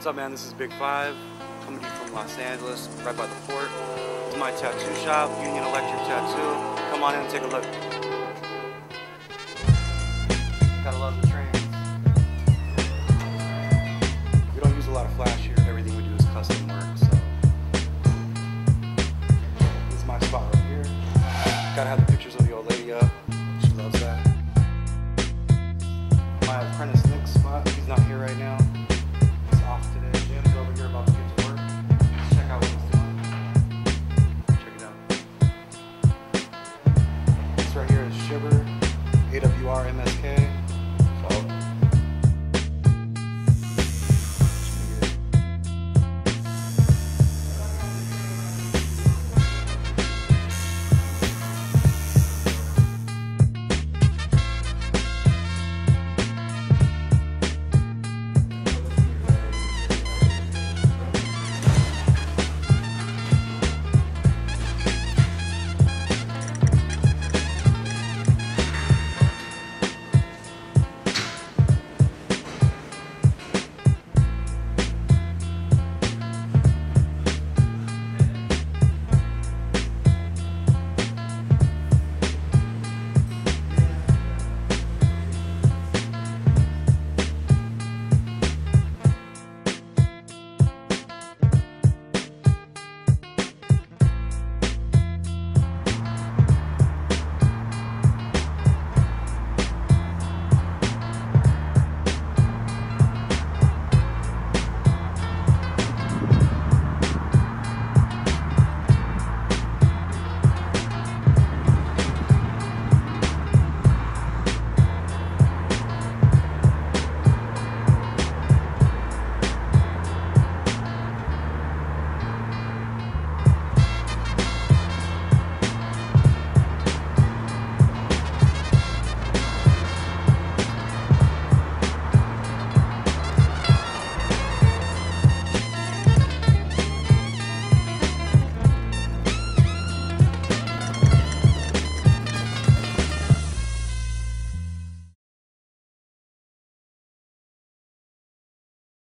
What's up, man? This is Big Five, coming to you from Los Angeles, right by the port. It's my tattoo shop, Union Electric Tattoo. Come on in and take a look. Gotta love the trains. We don't use a lot of flash here. Everything we do is custom work, so. This is my spot right here. Gotta have the pictures of the old lady up. She loves that. My apprentice Nick's spot, he's not here right now. Schibber, AWR MSK.